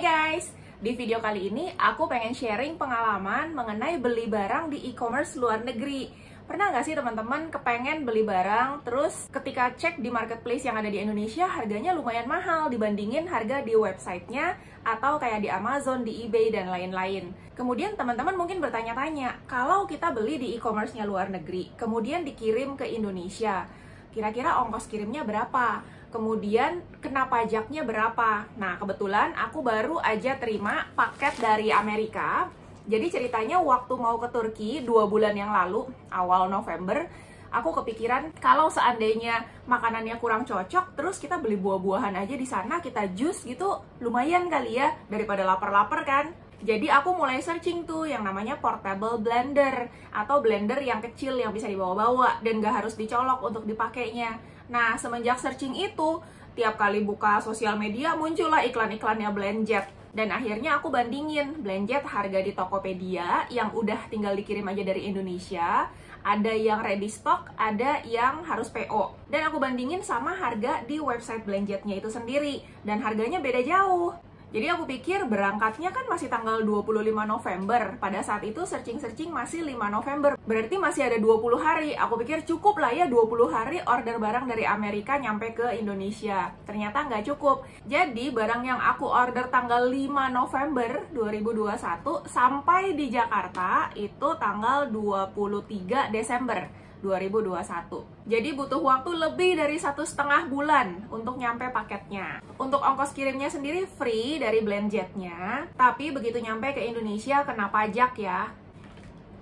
Hai guys, di video kali ini aku pengen sharing pengalaman mengenai beli barang di e-commerce luar negeri. Pernah nggak sih teman-teman kepengen beli barang, terus ketika cek di marketplace yang ada di Indonesia harganya lumayan mahal dibandingin harga di websitenya atau kayak di Amazon, di eBay, dan lain-lain. Kemudian teman-teman mungkin bertanya-tanya, kalau kita beli di e-commerce-nya luar negeri, kemudian dikirim ke Indonesia, kira-kira ongkos kirimnya berapa? Kemudian kena pajaknya berapa? Nah, kebetulan aku baru aja terima paket dari Amerika. Jadi ceritanya waktu mau ke Turki dua bulan yang lalu, awal November, aku kepikiran kalau seandainya makanannya kurang cocok, terus kita beli buah-buahan aja di sana, kita jus gitu, lumayan kali ya daripada lapar-lapar kan. Jadi aku mulai searching tuh yang namanya portable blender atau blender yang kecil yang bisa dibawa-bawa dan gak harus dicolok untuk dipakainya. Nah, semenjak searching itu, tiap kali buka sosial media muncullah iklan-iklannya Blendjet. Dan akhirnya aku bandingin Blendjet harga di Tokopedia yang udah tinggal dikirim aja dari Indonesia, ada yang ready stock, ada yang harus PO. Dan aku bandingin sama harga di website Blendjetnya itu sendiri, dan harganya beda jauh. Jadi aku pikir berangkatnya kan masih tanggal 25 November. Pada saat itu searching-searching masih 5 November. Berarti masih ada 20 hari. Aku pikir cukup lah ya 20 hari order barang dari Amerika nyampe ke Indonesia. Ternyata nggak cukup. Jadi barang yang aku order tanggal 5 November 2021 sampai di Jakarta itu tanggal 23 Desember. 2021. Jadi butuh waktu lebih dari satu setengah bulan untuk nyampe paketnya. Untuk ongkos kirimnya sendiri free dari Blendjetnya, tapi begitu nyampe ke Indonesia kena pajak ya.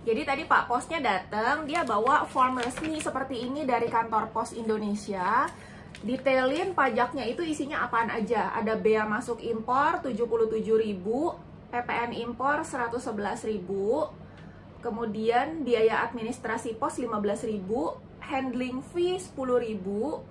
Jadi tadi Pak Posnya datang, dia bawa form resmi seperti ini dari kantor Pos Indonesia. Detailin pajaknya itu isinya apaan aja. Ada bea masuk impor 77.000, PPN impor 111.000, kemudian biaya administrasi pos 15.000, handling fee 10.000,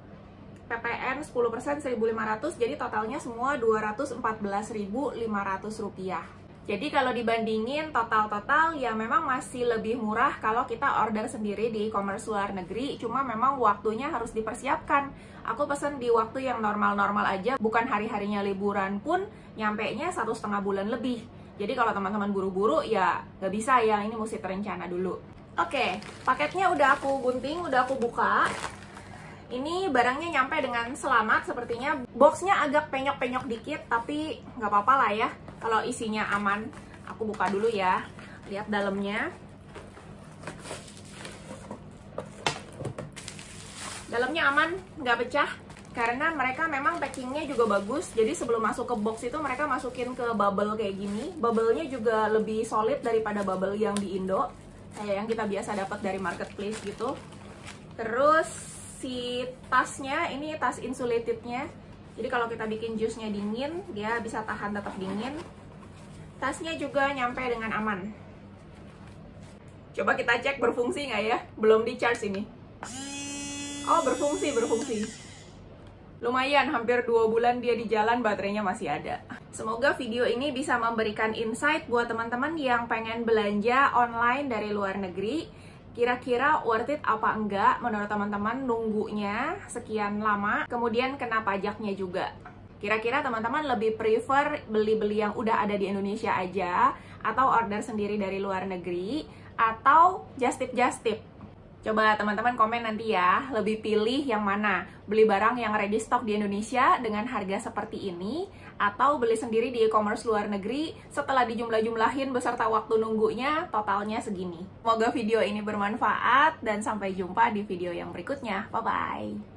PPN 10% 1.500, jadi totalnya semua 214.500 rupiah. Jadi kalau dibandingin total-total ya memang masih lebih murah kalau kita order sendiri di e-commerce luar negeri, cuma memang waktunya harus dipersiapkan. Aku pesen di waktu yang normal-normal aja, bukan hari-harinya liburan pun nyampe nya satu setengah bulan lebih. Jadi kalau teman-teman buru-buru ya nggak bisa ya, ini mesti terencana dulu. Oke, paketnya udah aku gunting, udah aku buka. Ini barangnya nyampe dengan selamat sepertinya. Boxnya agak penyok-penyok dikit, tapi nggak apa-apa lah ya. Kalau isinya aman, aku buka dulu ya. Lihat dalamnya. Dalamnya aman, nggak pecah karena mereka memang packingnya juga bagus. Jadi sebelum masuk ke box itu mereka masukin ke bubble kayak gini. Bubble-nya juga lebih solid daripada bubble yang di Indo. Kayak yang kita biasa dapat dari marketplace gitu. Terus si tasnya ini tas insulatednya jadi kalau kita bikin jusnya dingin dia bisa tahan tetap dingin. Tasnya juga nyampe dengan aman. Coba kita cek berfungsi nggak ya? Belum di charge ini. Oh berfungsi berfungsi Lumayan, hampir dua bulan dia di jalan, baterainya masih ada. Semoga video ini bisa memberikan insight buat teman-teman yang pengen belanja online dari luar negeri. Kira-kira worth it apa enggak menurut teman-teman nunggunya sekian lama, kemudian kena pajaknya juga. Kira-kira teman-teman lebih prefer beli-beli yang udah ada di Indonesia aja, atau order sendiri dari luar negeri, atau just tip-just tip Coba teman-teman komen nanti ya, lebih pilih yang mana? Beli barang yang ready stock di Indonesia dengan harga seperti ini, atau beli sendiri di e-commerce luar negeri setelah dijumlah-jumlahin beserta waktu nunggunya, totalnya segini. Semoga video ini bermanfaat, dan sampai jumpa di video yang berikutnya. Bye-bye!